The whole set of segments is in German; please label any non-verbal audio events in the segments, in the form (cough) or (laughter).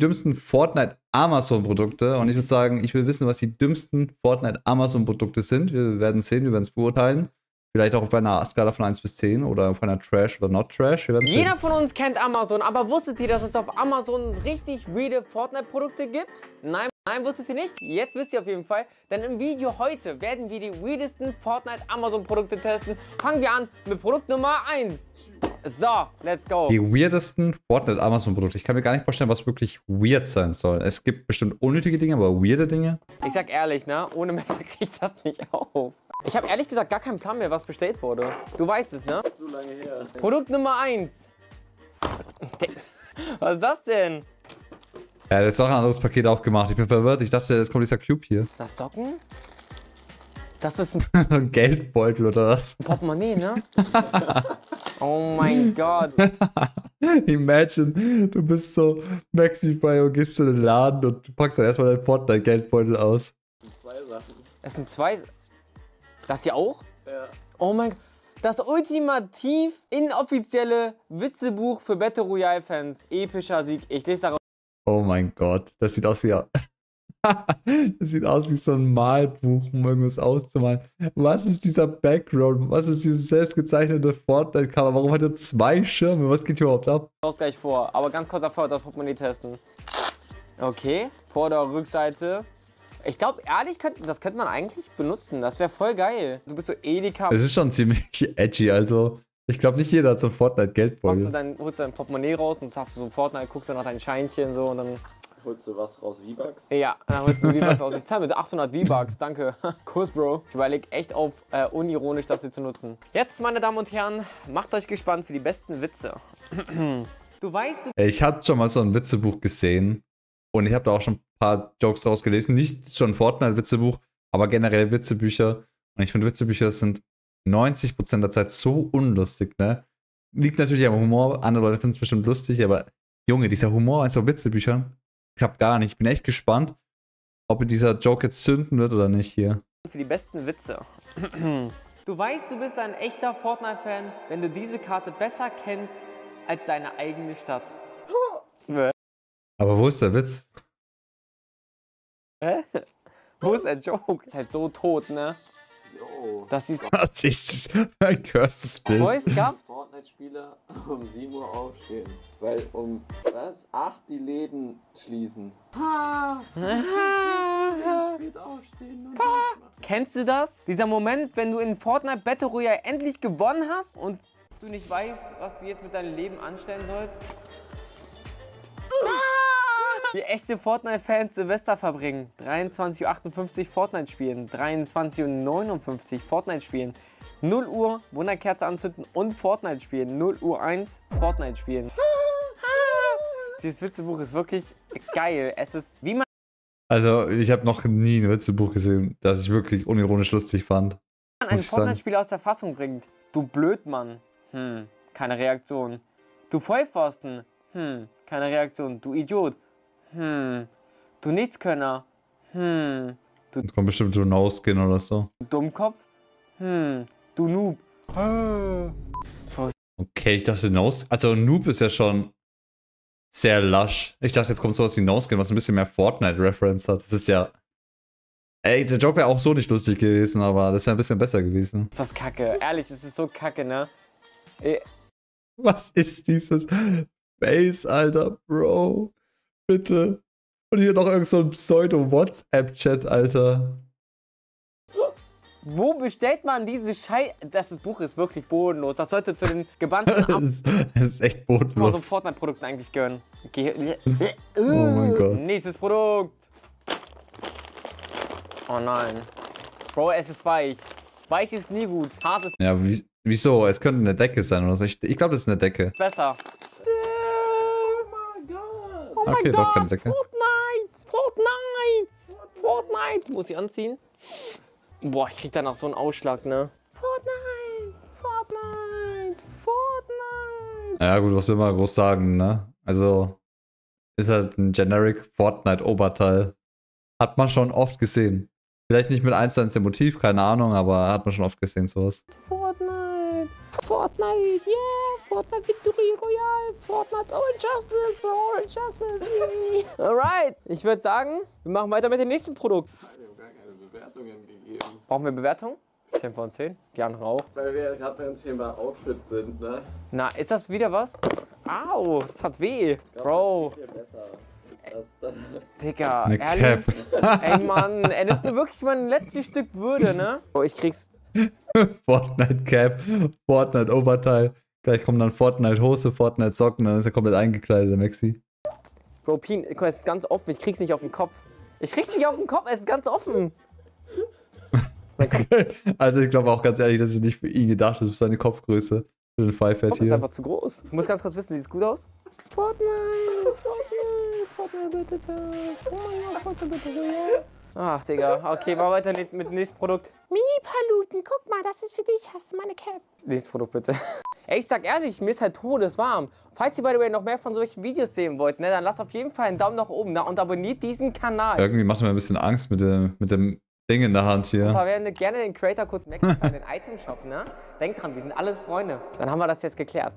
dümmsten Fortnite Amazon-Produkte. Und ich würde sagen, ich will wissen, was die dümmsten Fortnite Amazon-Produkte sind. Wir werden sehen, wir werden es beurteilen. Vielleicht auch auf einer Skala von 1 bis 10 oder auf einer Trash oder Not Trash. Jeder von uns kennt Amazon, aber wusstet ihr, dass es auf Amazon richtig weirde Fortnite-Produkte gibt? Nein, nein, wusstet ihr nicht? Jetzt wisst ihr auf jeden Fall, denn im Video heute werden wir die weirdesten Fortnite-Amazon-Produkte testen. Fangen wir an mit Produkt Nummer 1. So, let's go. Die weirdesten Fortnite Amazon-Produkte. Ich kann mir gar nicht vorstellen, was wirklich weird sein soll. Es gibt bestimmt unnötige Dinge, aber weirde Dinge. Ich sag ehrlich, ne? Ohne Messer (laughs) krieg ich das nicht auf. Ich habe ehrlich gesagt gar keinen Plan mehr, was bestellt wurde. Du weißt es, ne? So lange her. Produkt Nummer 1. Was ist das denn? Er hat jetzt auch ein anderes Paket aufgemacht. Ich bin verwirrt. Ich dachte, jetzt kommt dieser Cube hier. Ist das Socken? Das ist ein Ein (laughs) Geldbeutel oder was? Portemonnaie, ne? (laughs) Oh mein (laughs) Gott. Imagine, du bist so Maxify und gehst zu den Laden und du packst dann erstmal deinen Fortnite-Geldbeutel aus. Zwei Sachen. Es sind zwei. Das hier auch? Ja. Oh mein Gott. Das ultimativ inoffizielle Witzebuch für Battle Royale-Fans. Epischer Sieg. Ich lese daraus. Oh mein Gott, das sieht aus wie. (laughs) das sieht aus wie so ein Malbuch, um irgendwas auszumalen. Was ist dieser Background? Was ist dieses selbstgezeichnete Fortnite-Cover? Warum hat er zwei Schirme? Was geht hier überhaupt ab? gleich vor. Aber ganz kurz davor das Portemonnaie testen. Okay. Vorder- und Rückseite. Ich glaube, ehrlich, könnt, das könnte man eigentlich benutzen. Das wäre voll geil. Du bist so Edeka. Es ist schon ziemlich (laughs) edgy, also. Ich glaube, nicht jeder hat so du Fortnite-Geldbeutel. holst du dein Portemonnaie raus und hast du so Fortnite, guckst du nach deinen Scheinchen so und dann. Holst du was raus, V-Bucks? Ja, dann holst du V-Bucks aus. Ich zahle mit 800 V-Bucks, danke. (laughs) Kurs, Bro. Ich überlege echt auf, äh, unironisch das hier zu nutzen. Jetzt, meine Damen und Herren, macht euch gespannt für die besten Witze. (clears throat) Du weißt, du Ich hatte schon mal so ein Witzebuch gesehen und ich habe da auch schon ein paar Jokes rausgelesen. Nicht schon ein Fortnite-Witzebuch, aber generell Witzebücher. Und ich finde, Witzebücher sind 90% der Zeit so unlustig, ne? Liegt natürlich am Humor. Andere Leute finden es bestimmt lustig, aber Junge, dieser Humor in so Witzebüchern klappt gar nicht. Ich bin echt gespannt, ob dieser Joke jetzt zünden wird oder nicht hier. für die besten Witze. (clears throat) Du weißt, du bist ein echter Fortnite-Fan, wenn du diese Karte besser kennst als deine eigene Stadt. (laughs) Aber wo ist der Witz? Hä? Wo ist der Joke? Ist halt so tot, ne? Jo. Das ist (laughs) Das ist ein cursed Bild. Boys gab. Fortnite-Spieler um 7 Uhr aufstehen. Weil um was? 8 die Läden schließen. Ha! Spät aufstehen und Kennst du das? Dieser Moment, wenn du in Fortnite Battle Royale endlich gewonnen hast und du nicht weißt, was du jetzt mit deinem Leben anstellen sollst? Wie echte Fortnite-Fans Silvester verbringen. 23.58 Uhr Fortnite spielen. 23.59 Uhr Fortnite spielen. 0 Uhr Wunderkerze anzünden und Fortnite spielen. 0 Uhr 1 Fortnite spielen. (laughs) Dieses Witzebuch ist wirklich geil. Es ist, wie man Also, ich habe noch nie ein Witzebuch gesehen, das ich wirklich unironisch lustig fand. einen Muss ich sagen. Fortnite-Spieler aus der Fassung bringt. Du Blödmann. Hm, keine Reaktion. Du Vollpfosten. Hm, keine Reaktion. Du Idiot. Hm, du Nichtskönner. Hm, Jetzt kommt bestimmt ein No-Skin oder so. du Dummkopf. Hm, du Noob. Okay, ich dachte No Also Noob ist ja schon sehr lush. Ich dachte, jetzt kommt sowas wie No-Skin, was ein bisschen mehr Fortnite-Reference hat. Das ist ja. Ey, der Joke wäre auch so nicht lustig gewesen, aber das wäre ein bisschen besser gewesen. Ist das kacke. Ehrlich, es ist so kacke, ne? Eh, Was ist dieses Base, Alter, Bro? Bitte. Und hier noch irgend so ein Pseudo-WhatsApp-Chat, Alter. Wo bestellt man diese Schei... Das Buch ist wirklich bodenlos. Das sollte zu den gebannten (laughs) Das ist, das ist echt bodenlos. Fortnite-Produkten eigentlich gehören. Okay. (laughs) Oh mein Gott. Nächstes Produkt. Oh nein. Bro, es ist weich. Weich ist nie gut. Hart ist Ja, wie, wieso? Es könnte eine Decke sein oder so. Ich, ich glaube, das ist eine Decke. besser. Oh mein Gott! Okay, mein doch Gott, keine Decke. Fortnite! Fortnite! Fortnite! Muss ich anziehen? Boah, ich krieg danach so einen Ausschlag, ne? Fortnite! Fortnite! Fortnite! Ja, gut, was will man groß sagen, ne? Also, ist halt ein generic Fortnite-Oberteil. Hat man schon oft gesehen. Vielleicht nicht mit 1 zu 1 dem Motiv, keine Ahnung, aber hat man schon oft gesehen, sowas. Fortnite! Fortnite! Yeah! Fortnite Victory Royale, Fortnite All Justice, for All Justice. (laughs) Alright, ich würde sagen, wir machen weiter mit dem nächsten Produkt. Wir haben gar keine Bewertungen gegeben. Brauchen wir Bewertung? 10 von 10. Die anderen auch. Weil wir ja gerade beim Thema Outfit sind, ne? Na, ist das wieder was? Au, das hat weh. Bro, Viel besser. Das, das, (laughs) Digga, Eine ehrlich? (laughs) Ey, Mann, er nimmt mir wirklich mein letztes Stück Würde, ne? Oh, ich krieg's. Fortnite Cap, Fortnite Oberteil. Gleich kommen dann Fortnite Hose, Fortnite Socken, dann ist er komplett eingekleidet, der Maxi. Bro, Pien, guck mal, es ist ganz offen. Ich krieg's nicht auf den Kopf. Ich krieg's nicht auf den Kopf, es ist ganz offen. Mein Also ich glaube auch ganz ehrlich, das ist nicht für ihn gedacht, ist für seine Kopfgröße. Für den Five Head Kopf ist hier. einfach zu groß. Ich muss ganz kurz wissen, sieht's gut aus? Fortnite, Fortnite, Fortnite, bitte, bitte. Fortnite, bitte, bitte. Ach, Digga. Okay, mal weiter mit dem nächsten Produkt. Mini-Paluten, guck mal, das ist für dich. Hast du meine Cap? Nächstes Produkt bitte. (laughs) Ey, ich sag ehrlich, mir ist halt todeswarm. Falls ihr by the way noch mehr von solchen Videos sehen wollt, ne, dann lasst auf jeden Fall einen Daumen nach oben da und abonniert diesen Kanal. Irgendwie macht mir ein bisschen Angst mit dem, mit dem Ding in der Hand hier. Verwende gerne den Creator-Code Maxify in den (laughs) Item-Shop, ne? Denkt dran, wir sind alles Freunde. Dann haben wir das jetzt geklärt.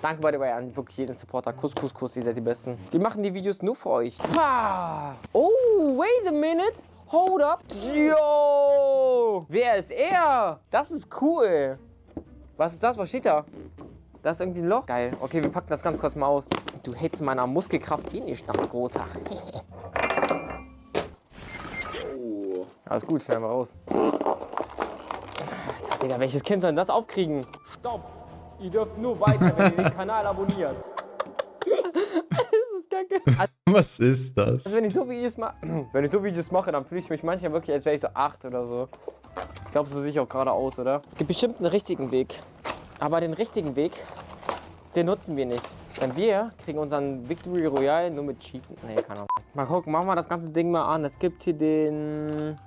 Danke by the way an wirklich jeden Supporter. Kuss, Kuss, Kuss, ihr seid die Besten. Die machen die Videos nur für euch. Pah. Oh, wait a minute. Hold up. Yo. Wer ist er? Das ist cool. Was ist das? Was steht da? Da ist irgendwie ein Loch. Geil. Okay, wir packen das ganz kurz mal aus. Du hältst meiner Muskelkraft eh nicht nach, großer. oh. Alles gut, schnell mal raus. Alter, Digga, welches Kind soll denn das aufkriegen? Stopp! Ihr dürft nur weiter, wenn ihr den Kanal abonniert. das ist kacke. Also, (laughs) Was ist das? wenn ich so Videos mache, (clears throat) wenn ich so Videos mache, dann fühle ich mich manchmal wirklich, als wäre ich so acht oder so. Ich glaube, so sehe ich auch gerade aus, oder? Es gibt bestimmt einen richtigen Weg. Aber den richtigen Weg, den nutzen wir nicht. Denn wir kriegen unseren Victory Royale nur mit Cheaten. Nee, keine Ahnung. Mal gucken, machen wir das ganze Ding mal an. Es gibt hier den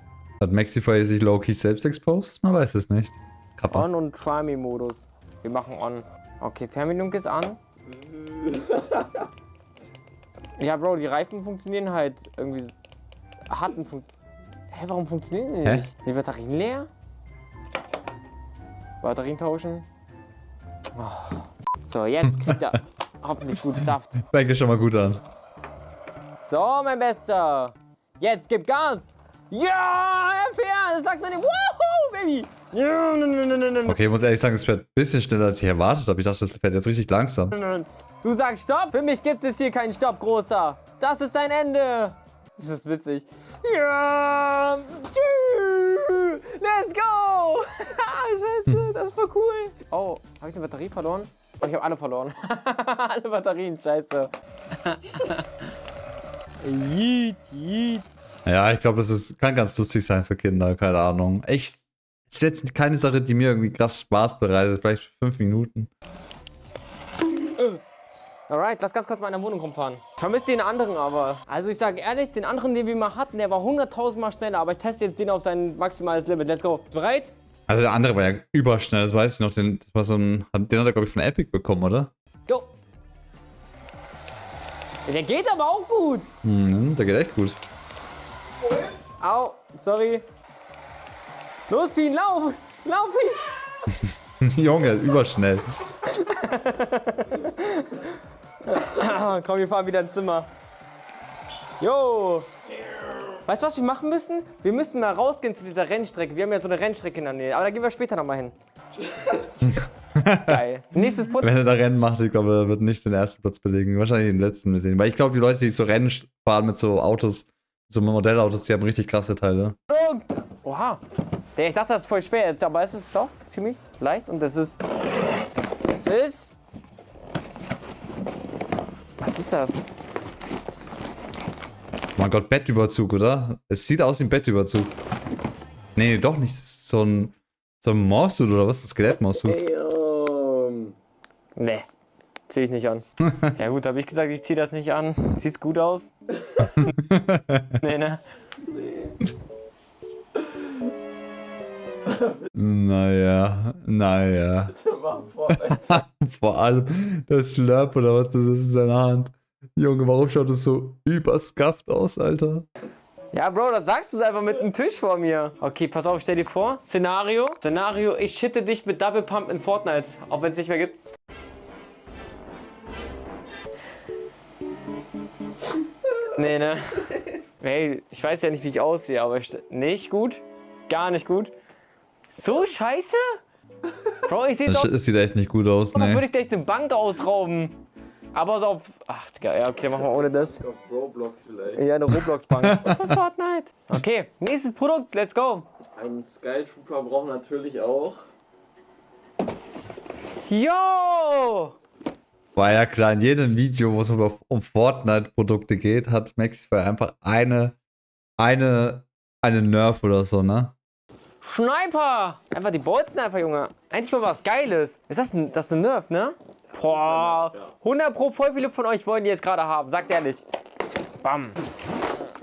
Hat Maxify sich low-key selbst exposed? Man weiß es nicht. Kappa. On- und Try-Me-Modus. Wir machen On. Okay, Fernbedienung ist an. (laughs) Ja, Bro, die Reifen funktionieren halt irgendwie. Hatten fun Hä, warum funktionieren die Hä? nicht? Sind die Batterien leer? Batterien tauschen. Oh. So, jetzt kriegt er (laughs) hoffentlich gut Saft. Fängt ja schon mal gut an. So, mein Bester. Jetzt gib Gas. Ja, er fährt. Es lag noch nicht. Woohoo, Baby. Okay, ich muss ehrlich sagen, es fährt ein bisschen schneller, als ich erwartet habe. Ich dachte, das fährt jetzt richtig langsam. Du sagst Stopp? Für mich gibt es hier keinen Stopp, Großer. Das ist dein Ende. Das ist witzig. Ja. Let's go. (laughs) Scheiße, das voll cool. Oh, habe ich eine Batterie verloren? Oh, ich habe alle verloren. (laughs) alle Batterien, scheiße. (laughs) Yeet, yeet. Ja, ich glaube, das ist, kann ganz lustig sein für Kinder, keine Ahnung. Echt, es ist jetzt keine Sache, die mir irgendwie krass Spaß bereitet, vielleicht fünf Minuten. Alright, lass ganz kurz mal in der Wohnung rumfahren. Vermisst den anderen aber. Also ich sage ehrlich, den anderen, den wir mal hatten, der war 100.000 Mal schneller, aber ich teste jetzt den auf sein maximales Limit. Let's go. Bereit? Also der andere war ja überschnell, das weiß ich noch. Den, das war so ein, den hat er, glaube ich, von Epic bekommen, oder? Go. Der geht aber auch gut. Hm, der geht echt gut. Au, sorry. Los, Pien, lauf! Lauf, Pien! (laughs) Junge, überschnell. (laughs) Komm, wir fahren wieder ins Zimmer. Jo! Weißt du, was wir machen müssen? Wir müssen mal rausgehen zu dieser Rennstrecke. Wir haben ja so eine Rennstrecke in der Nähe. Aber da gehen wir später nochmal hin. (laughs) Geil. Nächstes Put. Wenn er da Rennen macht, ich glaube, er wird nicht den ersten Platz belegen. Wahrscheinlich den letzten mit denen. Weil ich glaube, die Leute, die so Rennen fahren mit so Autos, so Modellautos, die haben richtig krasse Teile. Oha. Der, ich dachte, das ist voll schwer jetzt, aber es ist doch ziemlich leicht und es ist. Es ist. Was ist das? Mein Gott, Bettüberzug, oder? Es sieht aus wie ein Bettüberzug. Nee, doch nicht. Das ist so ein, so ein Morphsuit oder was? Ein Skelettmorphsuit. Damn. Nee. Zieh ich nicht an. (laughs) ja gut, habe ich gesagt, ich zieh das nicht an. Sieht's gut aus? (laughs) nee, ne? naja, naja. (laughs) Vor allem das Slurp oder was das ist in seiner Hand. Junge, warum schaut das so überskafft aus, Alter? Ja, Bro, das sagst du einfach mit einem Tisch vor mir. Okay, pass auf, stell dir vor. Szenario. Szenario, ich shitte dich mit Double Pump in Fortnite. Auch wenn es nicht mehr gibt. Nee, ne? (laughs) Hey, ich weiß ja nicht, wie ich aussehe, aber ich nicht gut. Gar nicht gut. So scheiße? Bro, ich sehe Das, doch, das sieht echt nicht gut aus, als würde ne? ich gleich eine Bank ausrauben. Aber so auf. Ach, Digga, ja, okay, machen wir ohne das. Auf Roblox vielleicht. Ja, eine Roblox-Bank. (laughs) Von Fortnite. Okay, nächstes Produkt, let's go. Ein Skytrooper braucht natürlich auch. Yo! War ja klar, in jedem Video, wo es um, um Fortnite-Produkte geht, hat Maxify einfach eine, eine, eine Nerf oder so, ne? Sniper! Einfach die Bolt-Sniper, Junge. Endlich mal was Geiles. Ist das ein, das ist ein Nerf, ne? Boah. 100 pro voll viele von euch wollen die jetzt gerade haben. Sagt ehrlich. Bam.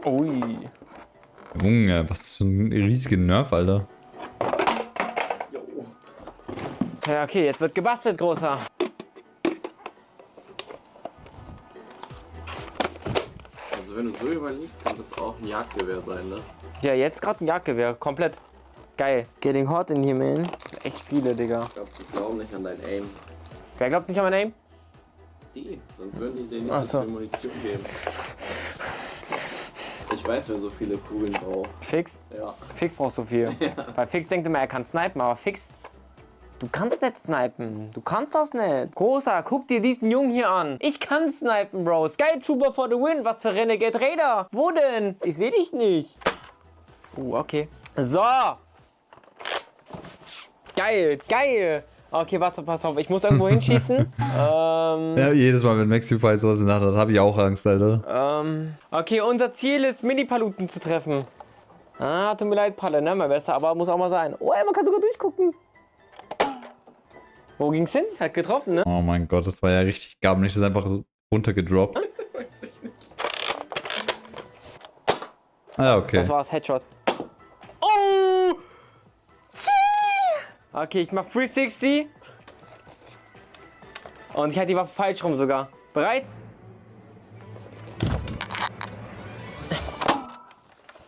Ui. Junge, was für ein riesiger Nerf, Alter. Jo. Ja, okay, jetzt wird gebastelt, großer. Also wenn du so überlegst, kann das auch ein Jagdgewehr sein, ne? Ja, jetzt gerade ein Jagdgewehr. Komplett. Geil. Getting hot in here, man. Echt viele, Digga. Ich glaube, die glauben nicht an dein Aim. Wer glaubt nicht an mein Name? Die, sonst würden die dir nicht Ach so viel Munition geben. Ich weiß, wer so viele Kugeln braucht. Fix? Ja. Fix braucht so viel. (laughs) Weil Fix denkt immer, er kann snipen, aber Fix. Du kannst nicht snipen. Du kannst das nicht. Großer, guck dir diesen Jungen hier an. Ich kann snipen, Bro. Sky Trooper for the win. Was für Renegade Raider. Wo denn? Ich sehe dich nicht. Uh, okay. So. Geil, geil. Okay, warte, pass auf. Ich muss irgendwo hinschießen. (laughs) ähm, Ja, jedes Mal, wenn Maxify sowas in der Hand hat, habe ich auch Angst, Alter. ähm, okay, unser Ziel ist, Mini-Paluten zu treffen. Ah, tut mir leid, Palle, ne, mein Bester, aber muss auch mal sein. Oh, ey, man kann sogar durchgucken. Wo ging's hin? Hat getroffen, ne? Oh mein Gott, das war ja richtig gammelig. Das ist einfach runtergedroppt. (laughs) Ah, okay. Das war's, Headshot. Okay, ich mach 360. Und ich halte die Waffe falsch rum sogar. Bereit?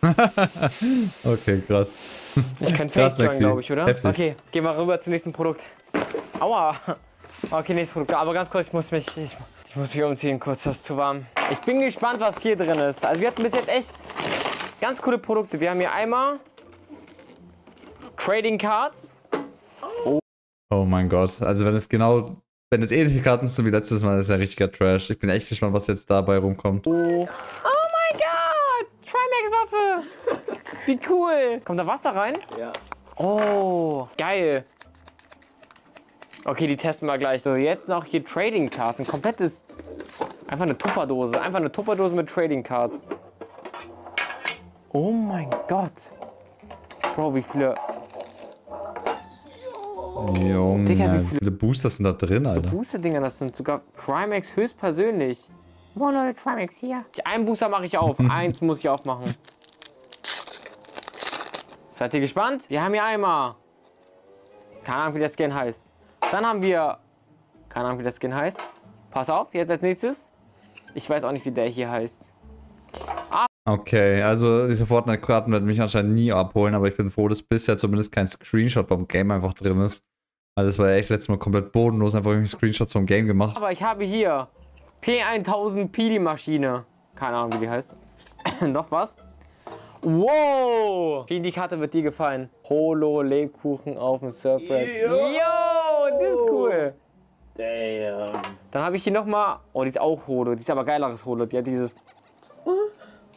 (laughs) Okay, krass. Ich kann (laughs) Krass, Face Maxi. glaube ich, oder? Heftig. Okay, gehen wir rüber zum nächsten Produkt. Aua. Okay, nächstes Produkt. Aber ganz kurz, ich muss mich, ich, ich muss mich umziehen kurz, das ist zu warm. Ich bin gespannt, was hier drin ist. Also wir hatten bis jetzt echt ganz coole Produkte. Wir haben hier einmal Trading Cards. Oh mein Gott. Also wenn es genau, wenn es ähnliche Karten sind wie letztes Mal, ist ja richtiger Trash. Ich bin echt gespannt, was jetzt dabei rumkommt. Oh mein Gott! Trimax-Waffe! Wie cool! Kommt da Wasser rein? Ja. Oh, geil. Okay, die testen wir gleich. So, jetzt noch hier Trading Cards. Ein komplettes. Einfach eine Tupperdose. Einfach eine Tupperdose mit Trading Cards. Oh mein Gott. Bro, wie viele Junge, Digga, wie viele- Booster sind da drin, Alter? Booster-Dinger das sind? Sogar Trimax höchstpersönlich. Moin Leute, Trimax hier. Einen Booster mache ich auf. (laughs) Eins muss ich aufmachen. Seid ihr gespannt? Wir haben hier einmal. Keine Ahnung, wie der Skin heißt. Dann haben wir. Keine Ahnung, wie der Skin heißt. Pass auf, jetzt als nächstes. Ich weiß auch nicht, wie der hier heißt. Okay, also diese Fortnite-Karten werden mich anscheinend nie abholen, aber ich bin froh, dass bisher zumindest kein Screenshot vom Game einfach drin ist. Weil das war ja echt letztes Mal komplett bodenlos, einfach irgendwie Screenshots vom Game gemacht. Aber ich habe hier P1000 Pili-Maschine. Keine Ahnung, wie die heißt. (coughs) Noch was? Wow! Die Karte wird dir gefallen. Holo Lebkuchen auf dem Surfbrett. Jo! Yo, das ist cool. Damn. Dann habe ich hier nochmal. Oh, die ist auch Holo. Die ist aber geileres Holo. Die hat dieses.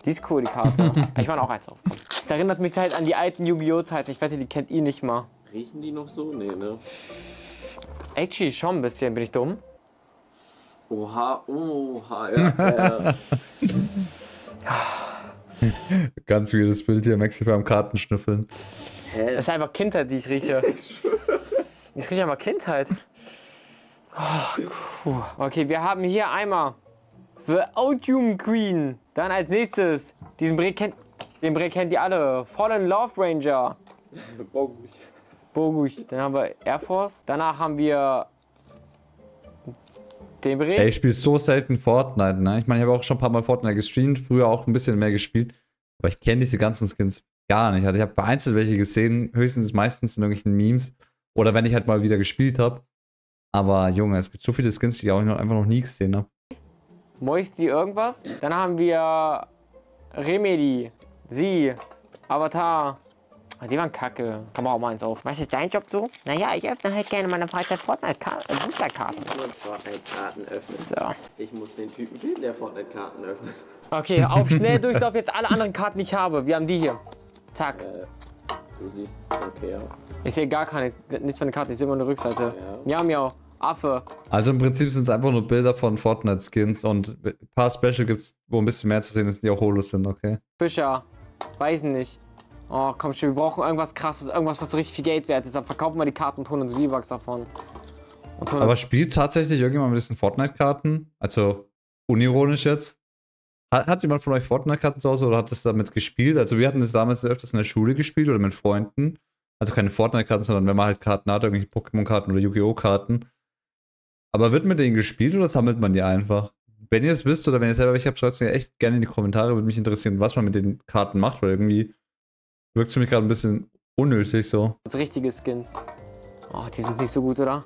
Die ist cool, die Karte. (laughs) ich mache auch eins auf. Das erinnert mich halt an die alten Yu-Gi-Oh! Zeiten. Ich wette, die kennt ihr nicht mal. Riechen die noch so? Nee, ne? Actually schon ein bisschen. Bin ich dumm? Oha, oha, ja. (laughs) Ganz weirdes Bild hier, Maxi am Kartenschnüffeln. Hä? Das ist einfach Kindheit, die ich rieche. (laughs) Ich rieche einfach Kindheit. Oh. Okay, wir haben hier einmal The Otium Queen. Dann als nächstes, diesen Brick kennt, den Brick kennt ihr alle. Fallen Love Ranger. Bogus. Dann haben wir Air Force. Danach haben wir den Brick. Ey, ich spiele so selten Fortnite, ne? Ich meine, ich habe auch schon ein paar Mal Fortnite gestreamt, früher auch ein bisschen mehr gespielt. Aber ich kenne diese ganzen Skins gar nicht. Also ich habe vereinzelt welche gesehen, höchstens meistens in irgendwelchen Memes. Oder wenn ich halt mal wieder gespielt habe. Aber Junge, es gibt so viele Skins, die ich auch einfach noch nie gesehen habe. Moisty irgendwas. Dann haben wir Remedy, Sie, Avatar. Ah, Die waren kacke. Kann man auch mal eins auf. Was ist dein Job so? Naja, ich öffne halt gerne meine Freizeit Fortnite-Boosterkarten. Nur Fortnite-Karten öffnen. So. Ich muss den Typen finden, der Fortnite-Karten öffnet. Okay, auf Schnelldurchlauf jetzt alle anderen Karten, die ich habe. Wir haben die hier. Zack. Äh, du siehst, okay, ja. Ich sehe gar keine, nichts von den Karten, ich sehe immer eine Rückseite. Miau, miau. Affe. Also im Prinzip sind es einfach nur Bilder von Fortnite-Skins und ein paar Special gibt es, wo ein bisschen mehr zu sehen ist, die auch Holos sind, okay? Fischer. Weiß nicht. Oh, komm schon, wir brauchen irgendwas krasses, irgendwas, was so richtig viel Geld wert ist. Dann verkaufen wir die Karten und holen uns V-Bucks davon. Aber spielt tatsächlich irgendjemand mit diesen Fortnite-Karten? Also unironisch jetzt? Hat, hat jemand von euch Fortnite-Karten zu Hause oder hat es damit gespielt? Also wir hatten das damals öfters in der Schule gespielt oder mit Freunden. Also keine Fortnite-Karten, sondern wenn man halt Karten hat, irgendwelche Pokémon-Karten oder Yu-Gi-Oh! Karten. Aber wird mit denen gespielt oder sammelt man die einfach? Wenn ihr es wisst oder wenn ihr selber welche habt, schreibt es mir echt gerne in die Kommentare. Würde mich interessieren, was man mit den Karten macht, weil irgendwie wirkt es für mich gerade ein bisschen unnötig so. uns richtige Skins. Oh, die sind nicht so gut, oder?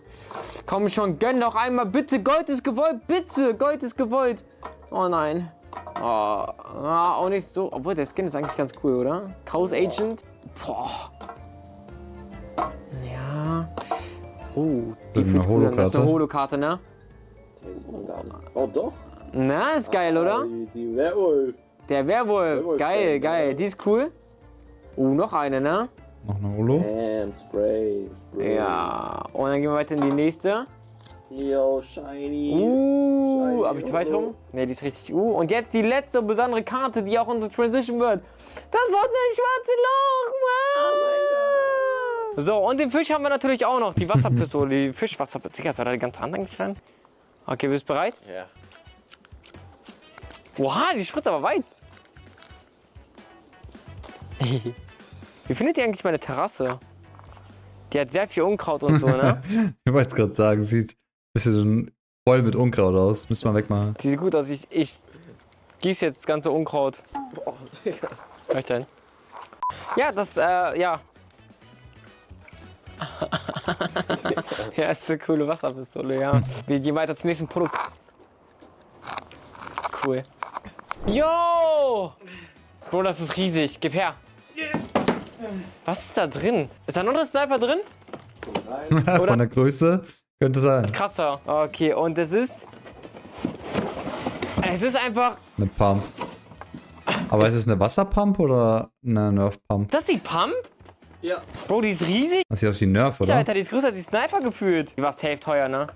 Komm schon, gönn doch einmal, bitte. Gold ist gewollt, bitte. Gold ist gewollt. Oh nein. Oh, ah, auch nicht so. Obwohl, der Skin ist eigentlich ganz cool, oder? Chaos Agent. Boah. Oh, die Eine fühlt sich gut an. Das ist eine Holokarte. Ne? Oh, doch. Na, ist geil, oder? Die, die Werwolf. Der Werwolf. Werwolf, Geil, ja. geil. Die ist cool. Uh, noch eine, ne? Noch eine Holo? Bam, Spray, Spray. Ja. Und dann gehen wir weiter in die nächste. Yo, shiny. Uh, Shiny. hab ich die falsch Oh. rum? Ne, die ist richtig. Uh, und jetzt die letzte besondere Karte, die auch unsere Transition wird. Das Fortnite schwarze Loch, wow. So, und den Fisch haben wir natürlich auch noch. Die Wasserpistole, die Fischwasserpistole. Soll da die ganze Hand eigentlich rein? Okay, bist du bereit? Ja. Oha, die spritzt aber weit. (laughs) Wie findet ihr eigentlich meine Terrasse? Die hat sehr viel Unkraut und so, ne? (laughs) Ich wollte es gerade sagen, sieht ein bisschen voll mit Unkraut aus. Müssen wir wegmachen. Die sieht gut aus. Ich, ich gieße jetzt das ganze Unkraut. Boah, Digga. Soll ich denn? Ja, das, äh, ja. Ja, ist eine coole Wasserpistole, ja. Wir gehen weiter zum nächsten Produkt. Cool. Yo! Bro, das ist riesig. Gib her. Was ist da drin? Ist da noch ein Sniper drin? (laughs) Von der Größe könnte sein. Krasser. Okay, und es ist. Es ist einfach. Eine Pump. Aber ist es eine Wasserpump oder eine Nerf-Pump? Ist das die Pump? Ja. Bro, die ist riesig. Das sieht aus wie Nerf, oder? Alter, die ist größer als die Sniper gefühlt. Die war safe teuer, ne?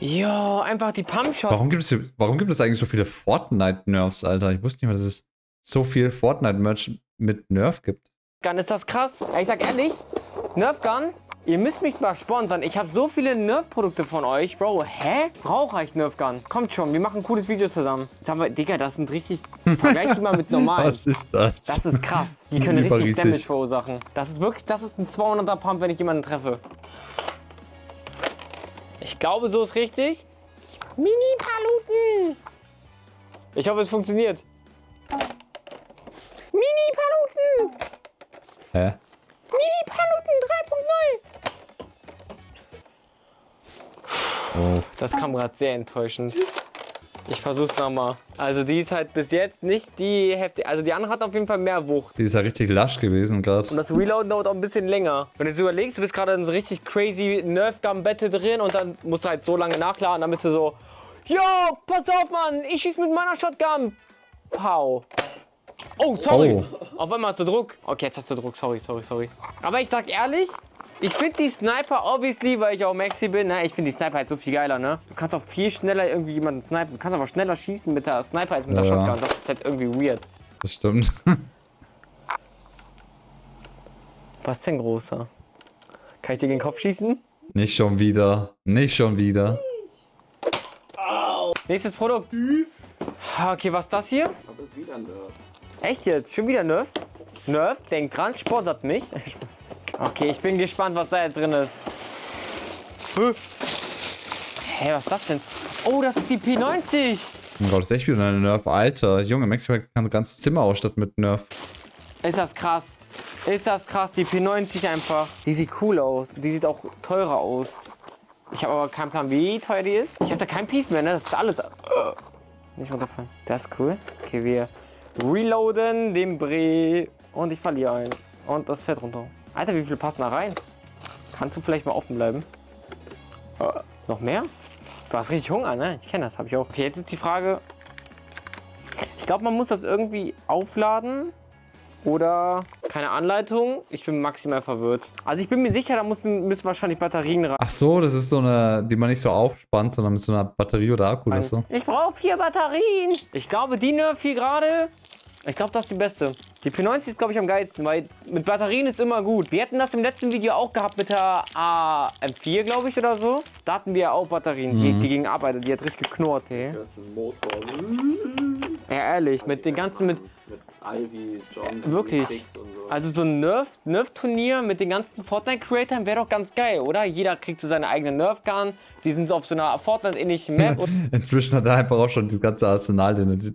Jo, einfach die Pumpshot. Warum gibt, es, hier- warum gibt es eigentlich so viele Fortnite-Nerfs, Alter? Ich wusste nicht mal, dass es so viel Fortnite-Merch mit Nerf gibt. Gun ist das krass. Ja, Ich sag ehrlich, Nerf Gun, ihr müsst mich mal sponsern. Ich habe so viele Nerf-Produkte von euch. Bro, hä? Brauche ich Nerf Gun? Kommt schon, wir machen ein cooles Video zusammen. Haben wir, Digga, das sind richtig. Vergleich die mal mit (laughs) normalen. Was ist das? Das ist krass. Die können richtig. Damage verursachen. Das ist wirklich, das ist ein 200er Pump, wenn ich jemanden treffe. Ich glaube, so ist richtig. Mini-Paluten! Ich hoffe, es funktioniert. Mini-Paluten! Hä? Das kam gerade sehr enttäuschend. Ich versuch's nochmal. Also die ist halt bis jetzt nicht die heftig. Also die andere hat auf jeden Fall mehr Wucht. Die ist ja richtig lasch gewesen gerade. Und das Reload dauert auch ein bisschen länger. Wenn du jetzt überlegst, du bist gerade in so richtig crazy Nerf Gun Battle drin und dann musst du halt so lange nachladen, dann bist du so, Yo, pass auf, Mann, ich schieß mit meiner Shotgun. Pow. Oh, sorry. Auf einmal hast du Druck. Okay, jetzt hast du Druck. Sorry, sorry, sorry. Aber ich sag ehrlich, ich finde die Sniper, obviously, weil ich auch Maxi bin, ne? ich finde die Sniper halt so viel geiler, ne? Du kannst auch viel schneller irgendwie jemanden snipen. Du kannst aber schneller schießen mit der Sniper als mit der Ja. Shotgun. Das ist halt irgendwie weird. Das stimmt. (laughs) Was denn großer? Kann ich dir gegen den Kopf schießen? Nicht schon wieder. Nicht schon wieder. Nächstes Produkt. Okay, was ist das hier? Aber ist wieder Nerf. Echt jetzt? Schon wieder Nerf? Nerf, denkt dran, sponsert mich. (laughs) Okay, ich bin gespannt, was da jetzt drin ist. Hä, Hä, was ist das denn? Oh, das ist die P90. Oh Gott, das ist echt wieder eine Nerf. Alter, Junge, Maximal kann ein ganzes Zimmer ausstatten mit Nerf. Ist das krass. Ist das krass, die P90 einfach. Die sieht cool aus. Die sieht auch teurer aus. Ich habe aber keinen Plan, wie teuer die ist. Ich habe da kein Piece mehr, ne? Das ist alles. Äh, nicht runterfallen. Das ist cool. Okay, wir reloaden den Bre und ich verliere einen. Und das fällt runter. Alter, wie viel passen da rein? Kannst du vielleicht mal offen bleiben? Äh, noch mehr? Du hast richtig Hunger, ne? Ich kenne das, habe ich auch. Okay, jetzt ist die Frage. Ich glaube, man muss das irgendwie aufladen. Oder keine Anleitung. Ich bin maximal verwirrt. Also ich bin mir sicher, da müssen, müssen wahrscheinlich Batterien rein. Ach so, das ist so eine, die man nicht so aufspannt, sondern mit so einer Batterie oder Akku oder so. Ich brauche vier Batterien. Ich glaube, die Nerf hier gerade. Ich glaube, das ist die beste. Die P90 ist, glaube ich, am geilsten, weil mit Batterien ist immer gut. Wir hatten das im letzten Video auch gehabt mit der AM4, glaube ich, oder so. Da hatten wir ja auch Batterien, die, die gingen ab, Alter. Die hat richtig geknurrt, ey. Das ist ein Motor. Ja, ehrlich, mit den ganzen, mit, Mit Ivy, Johnson, Wirklich. So. also so ein Nerf- Nerf-Turnier mit den ganzen Fortnite-Creatoren wäre doch ganz geil, oder? Jeder kriegt so seine eigene Nerf-Gun, die sind so auf so einer Fortnite-ähnlichen Map und (laughs) Inzwischen hat er einfach auch schon das ganze Arsenal drin. Das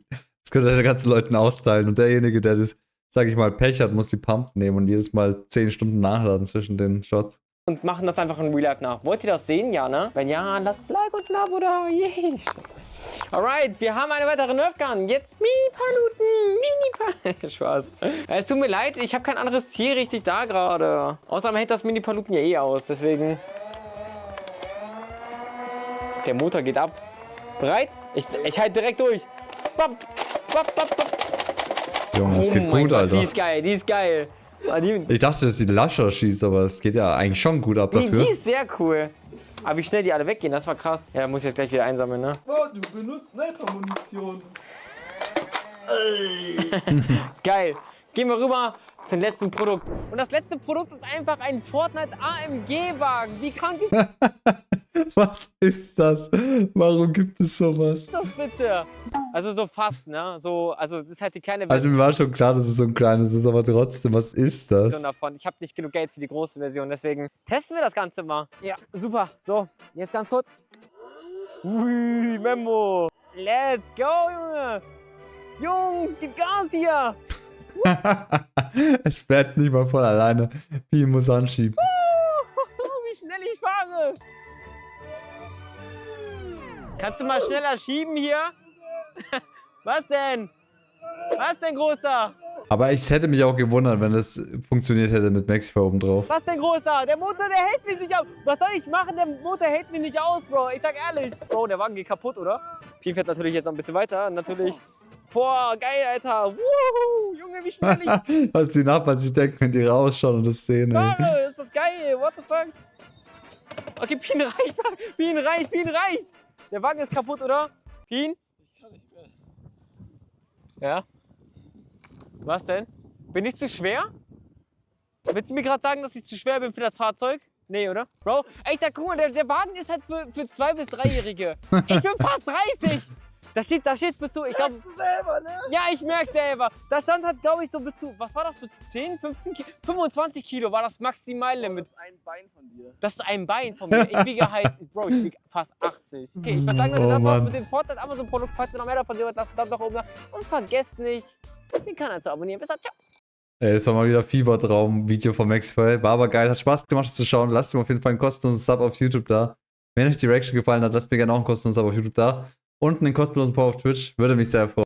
könnte er den ganzen Leuten austeilen. Und derjenige, der das, sag ich mal, Pech hat, muss die Pump nehmen und jedes Mal 10 Stunden nachladen zwischen den Shots. und machen das einfach in Real Life nach. Wollt ihr das sehen? Ja, ne? Wenn ja, lasst Like und Abo da. Yay. Alright, wir haben eine weitere Nerfgun. Jetzt Mini-Paluten. Mini-Paluten. (laughs) Spaß. Ja, Es tut mir leid, ich habe kein anderes Tier richtig da gerade. Außerdem hält das Mini-Paluten ja eh aus, deswegen... Der Motor geht ab. Bereit? Ich, ich halte direkt durch. Bap, bap, bap, bap. Junge, das geht Oh mein gut, Gott, Alter. Die ist geil, die ist geil. Ah, Die, Ich dachte, dass die Lascher schießt, aber es geht ja eigentlich schon gut ab Die, dafür. die ist sehr cool. Aber wie schnell die alle weggehen, das war krass. Ja, muss ich jetzt gleich wieder einsammeln, ne? Oh, du benutzt Sniper-Munition. (laughs) Geil. Gehen wir rüber zum letzten Produkt. Und das letzte Produkt ist einfach ein Fortnite AMG-Wagen. Wie krank ist (laughs) (laughs) Was ist das? Warum gibt es sowas? das bitte? Also so fast, ne? So, also es ist halt die kleine Also Version mir war schon klar, dass es so ein kleines ist, aber trotzdem, was ist das? davon. Ich habe nicht genug Geld für die große Version, deswegen testen wir das Ganze mal. Ja, super. So, jetzt ganz kurz. Ui, Memo. Let's go, Junge. Jungs, gib Gas hier. (laughs) es fährt nicht mal von alleine. Pi muss anschieben. Kannst du mal schneller schieben hier? (laughs) Was denn? Was denn, Großer? Aber ich hätte mich auch gewundert, wenn das funktioniert hätte mit Maxifer oben drauf. Was denn, Großer? Der Motor, der hält mich nicht auf. Was soll ich machen? Der Motor hält mich nicht aus, Bro. Ich sag ehrlich. Bro, der Wagen geht kaputt, oder? Pi fährt natürlich jetzt noch ein bisschen weiter. Natürlich. Boah, geil, Alter. Wuhu, Junge, wie schnell ich (laughs) Was die Nachbarn sich denken, wenn die rausschauen und das sehen. Fahre. Ist das geil? What the fuck? Okay, Pin (laughs) reicht. Pin reicht, Pin reicht. Der Wagen ist kaputt, oder? Pin? Ich kann nicht mehr. Ja. Was denn? Bin ich zu schwer? Willst du mir gerade sagen, dass ich zu schwer bin für das Fahrzeug? Nee, oder? Bro, ey, da, guck mal, der, der Wagen ist halt für, für 2- bis 3-Jährige. Ich bin fast 30. Da steht, da steht bis zu, ich glaube, Selber, ne? ja, ich merke selber. Da stand halt, glaube ich, so bis zu, was war das, bis zu 10, 15 Kilo? 25 Kilo war das Maximallimit. Das ist ein Bein von dir. Das ist ein Bein von mir. Ich wiege halt, (laughs) Bro, ich wiege fast 80. Okay, ich würde sagen, Oh, das war's Mann. mit dem Fortnite Amazon Produkt. Falls ihr noch mehr davon sehen wollt, lasst einen Daumen nach oben da. Und vergesst nicht, den Kanal zu abonnieren. Bis dann, ciao. Ey, das war mal wieder Fiebertraum-Video von Maxwell. War aber geil, hat Spaß gemacht, das zu schauen. Lasst mir auf jeden Fall einen kostenlosen Sub auf YouTube da. Wenn euch die Reaction gefallen hat, lasst mir gerne auch einen kostenlosen Sub auf YouTube da. Und einen kostenlosen Power auf Twitch. Würde mich sehr freuen.